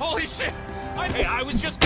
Holy shit! I hey, I was just.